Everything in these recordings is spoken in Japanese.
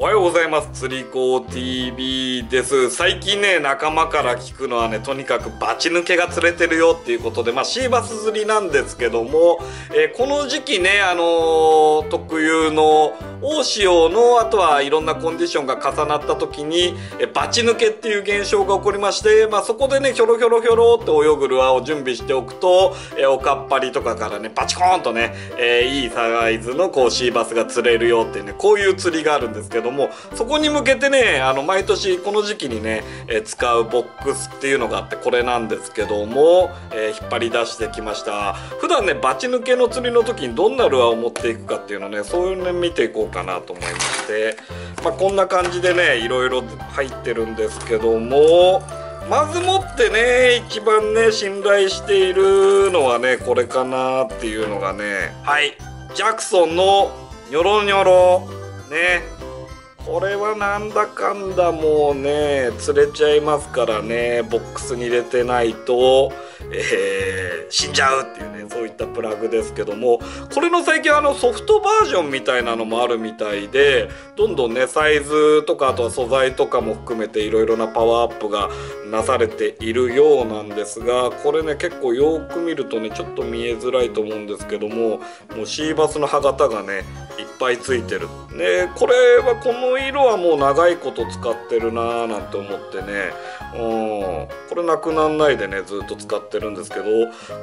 おはようございます。釣り子 TV です。最近ね、仲間から聞くのはね、とにかくバチ抜けが釣れてるよっていうことで、まあ、シーバス釣りなんですけども、えーこの時期ね、あのー特有の大潮の、あとはいろんなコンディションが重なった時に、えーバチ抜けっていう現象が起こりまして、まあ、そこでね、ひょろひょろひょろって泳ぐルアーを準備しておくと、えーおかっぱりとかからね、バチコーンとね、えーいいサイズのこうシーバスが釣れるよっていうね、こういう釣りがあるんですけども、そこに向けてね、あの、毎年この時期にね、え使うボックスっていうのがあって、これなんですけども、え引っ張り出してきました。普段ね、バチ抜けの釣りの時にどんなルアーを持っていくかっていうのね、そういうの見ていこうかなと思いまして、まあ、こんな感じでね、いろいろ入ってるんですけども、まずもってね、一番ね、信頼しているのはね、これかなっていうのがね、はい、ジャクソンのニョロニョロ、ね、これはなんだかんだもうね釣れちゃいますからねボックスに入れてないと、えー死んじゃうっていうねそういったプラグですけどもこれの最近あのソフトバージョンみたいなのもあるみたいでどんどんねサイズとかあとは素材とかも含めていろいろなパワーアップがなされているようなんですがこれね結構よく見るとねちょっと見えづらいと思うんですけどももうシーバスの歯型がねいっぱいついてる。ねこれはこの色はもう長いこと使ってるなーなんて思ってねうんこれなくなんないでねずっと使っててるんですけど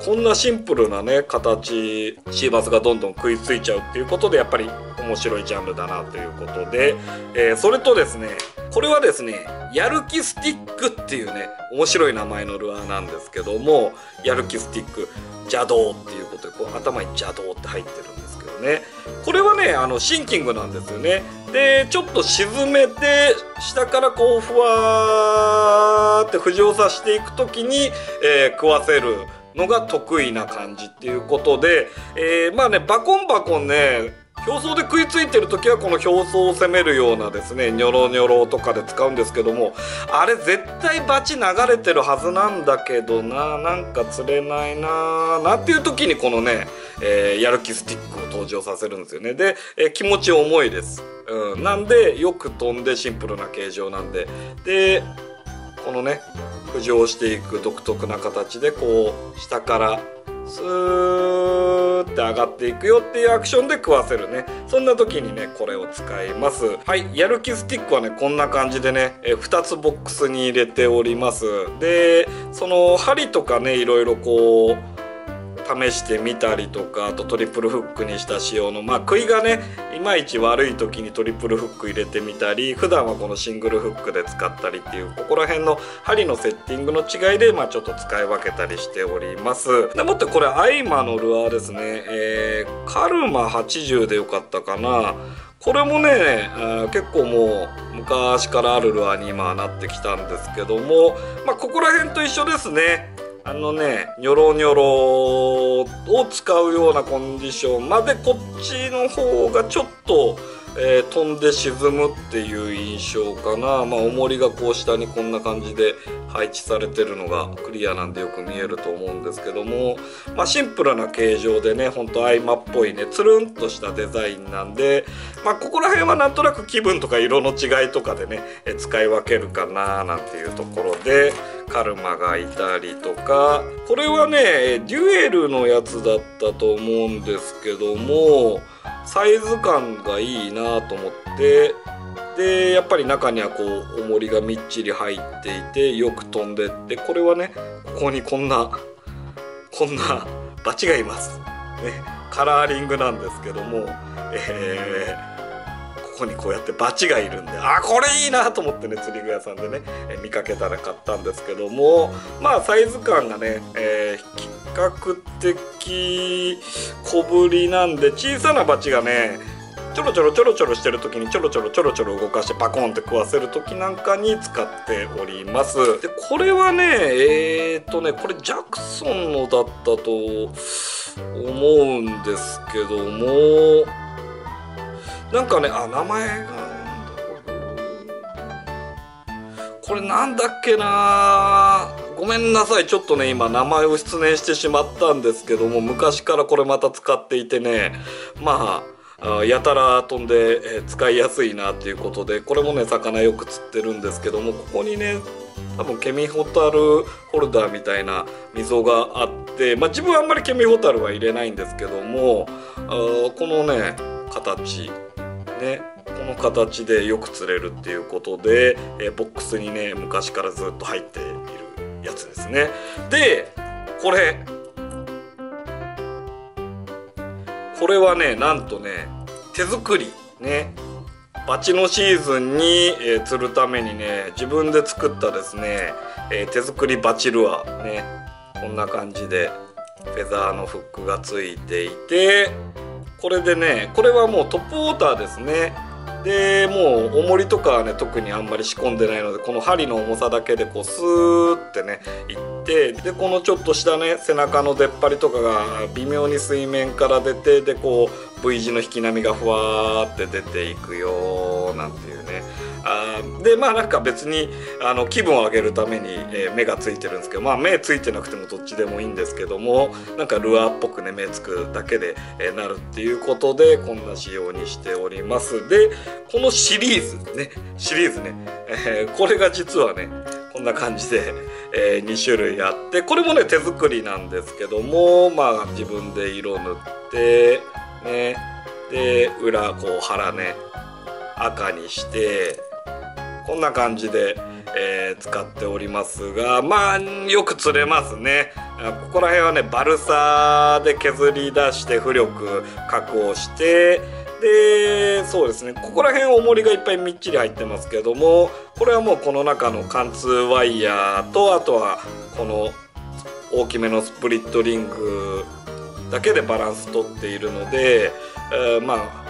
こんなシンプルなね形シーバスがどんどん食いついちゃうっていうことでやっぱり面白いジャンルだなということで、えーそれとですねこれはですねやる気スティックっていうね面白い名前のルアーなんですけどもやる気スティック邪道っていうことでこう頭に邪道って入ってるんですけどね。これはねあのシンキングなんですよね。でちょっと沈めて下からこうふわーって浮上させていく時に、えー食わせるのが得意な感じっていうことで、えーまあねバコンバコンね表層で食いついてる時はこの表層を攻めるようなですねニョロニョロとかで使うんですけどもあれ絶対バチ流れてるはずなんだけどななんか釣れないななんていう時にこのね、えーやる気スティックを登場させるんですよね。で、えー気持ち重いです、うん、なんでよく飛んでシンプルな形状なんで。でこのね浮上していく独特な形でこう下からスーって上がっていくよっていうアクションで食わせるね。そんな時にねこれを使います。はい。やる気スティックはねこんな感じでね、え2つボックスに入れております。でその針とかねいろいろこう試してみたりとかあとトリプルフックにした仕様のまあ杭がねいまいち悪い時にトリプルフック入れてみたり普段はこのシングルフックで使ったりっていうここら辺の針のセッティングの違いでまあちょっと使い分けたりしております。でもってこれアイマのルアーですね、えーカルマ80でよかったかな。これもね、あ結構もう昔からあるルアーに今はなってきたんですけどもまあここら辺と一緒ですね。あのね、ニョロニョロを使うようなコンディションまでこっちの方がちょっと、えー飛んで沈むっていう印象かな。まあ、重りがこう下にこんな感じで配置されてるのがクリアなんでよく見えると思うんですけども、まあ、シンプルな形状でね、ほんと合間っぽいね、つるんとしたデザインなんで、まあ、ここら辺はなんとなく気分とか色の違いとかでね、え使い分けるかなーなんていうところで、カルマがいたりとかこれはねデュエルのやつだったと思うんですけどもサイズ感がいいなと思ってでやっぱり中にはこう重りがみっちり入っていてよく飛んでってこれはねここにこんな こんなバチがいます。ね、カラーリングなんですけども、えーここにこうやってバチがいるんであこれいいなと思ってね釣り具屋さんでね、え見かけたら買ったんですけどもまあサイズ感がね、えー比較的小ぶりなんで小さなバチがねちょろちょろちょろちょろしてる時にちょろちょろちょろちょろ動かしてパコンって食わせる時なんかに使っております。でこれはねえー、っとねこれジャクソンのだったと思うんですけどもなんかねあ名前がこれなんだっけなごめんなさい。ちょっとね今名前を失念してしまったんですけども昔からこれまた使っていてねまあやたら飛んで、使いやすいなっていうことでこれもね魚よく釣ってるんですけどもここにね多分ケミホタルホルダーみたいな溝があって、まあ、自分はあんまりケミホタルは入れないんですけどもこのね形。ねこの形でよく釣れるっていうことで、えボックスにね昔からずっと入っているやつですね。でこれ。これはねなんとね手作りねバチのシーズンに、えー、釣るためにね自分で作ったですね、えー、手作りバチルアーねこんな感じでフェザーのフックがついていてこれでねこれはもうトップウォーターですね。でもう重りとかはね特にあんまり仕込んでないのでこの針の重さだけでこうスーってねいってでこのちょっとしたね背中の出っ張りとかが微妙に水面から出てでこう V 字の引き波がふわーって出ていくよなんていうね。あでまあなんか別にあの気分を上げるために、えー、目がついてるんですけどまあ目ついてなくてもどっちでもいいんですけどもなんかルアーっぽくね目つくだけで、えー、なるっていうことでこんな仕様にしております。でこのシリーズねシリーズね、えー、これが実はねこんな感じで、えー、2種類あってこれもね手作りなんですけどもまあ自分で色塗ってねで裏こう腹ね赤にしてこんな感じで、えー、使っておりますがまあよく釣れますね。ここら辺はねバルサで削り出して浮力確保してでそうですね。ここら辺重りがいっぱいみっちり入ってますけどもこれはもうこの中の貫通ワイヤーとあとはこの大きめのスプリットリングだけでバランスとっているので、えー、まあ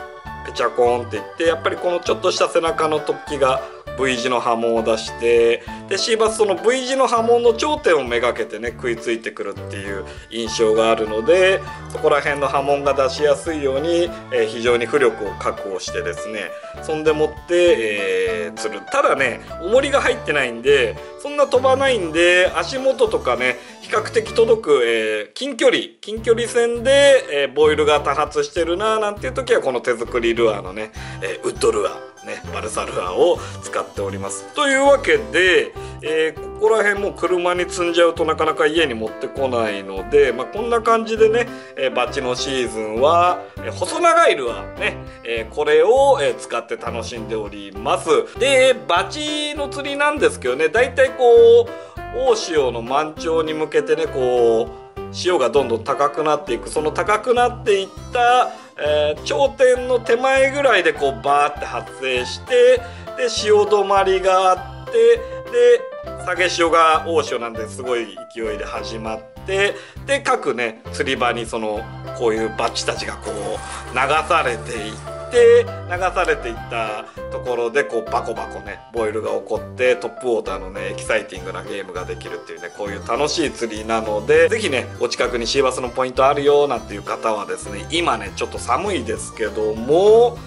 ペチャコーンっていってやっぱりこのちょっとした背中の突起が V 字の波紋を出してでシーバスその V 字の波紋の頂点をめがけてね食いついてくるっていう印象があるのでそこら辺の波紋が出しやすいように、えー、非常に浮力を確保してですねそんでもって、えー、釣る。ただね重りが入ってないんでそんな飛ばないんで足元とかね比較的届く、えー、近距離近距離線で、えー、ボイルが多発してるななんていう時はこの手作りルアーのね、えー、ウッドルアー。ねバルサルアを使っております。というわけで、えここら辺も車に積んじゃうとなかなか家に持ってこないので、まあ、こんな感じでね、えバチのシーズンは、え細長いルアーね、えこれを、え使って楽しんでおります。でバチの釣りなんですけどねだいたいこう大潮の満潮に向けてねこう潮がどんどん高くなっていく。その高くなっていった、えー、頂点の手前ぐらいでこうバーって発生してで潮止まりがあってで下げ潮が大潮なんですごい勢いで始まってで各ね釣り場にそのこういうバッチたちがこう流されていって。て流されていったところでこうバコバコねボイルが起こってトップウォーターのねエキサイティングなゲームができるっていうねこういう楽しい釣りなので是非ねお近くにシーバスのポイントあるよなんていう方はですね今ねちょっと寒いですけども、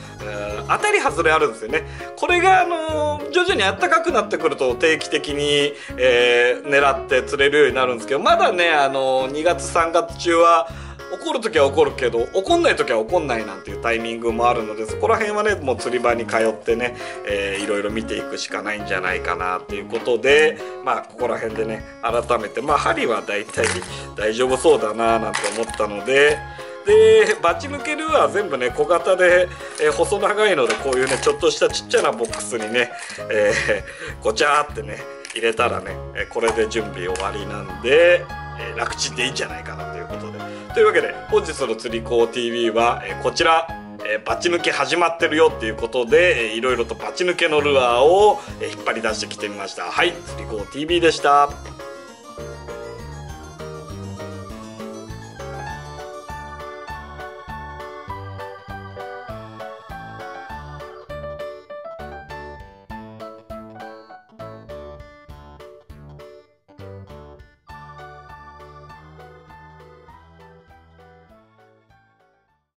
当たり外れあるんですよね。これがあの、徐々に暖かくなってくると定期的に、えー、狙って釣れるようになるんですけどまだねあの2月3月中は怒る時は怒るけど怒んない時は怒んないなんていうタイミングもあるのでそこら辺はねもう釣り場に通ってね、えー、いろいろ見ていくしかないんじゃないかなっていうことでまあここら辺でね改めてまあ針は大体大丈夫そうだななんて思ったので。でバチ抜けルアー全部ね小型で、えー、細長いのでこういうねちょっとしたちっちゃなボックスにね、えー、ごちゃーってね入れたらねこれで準備終わりなんで、え、楽ちんでいいんじゃないかなということでというわけで本日の釣り子 TV は、えこちらえバチ抜け始まってるよっていうことで、え、いろいろとバチ抜けのルアーを、え引っ張り出してきてみました。はい釣り子 TV でした。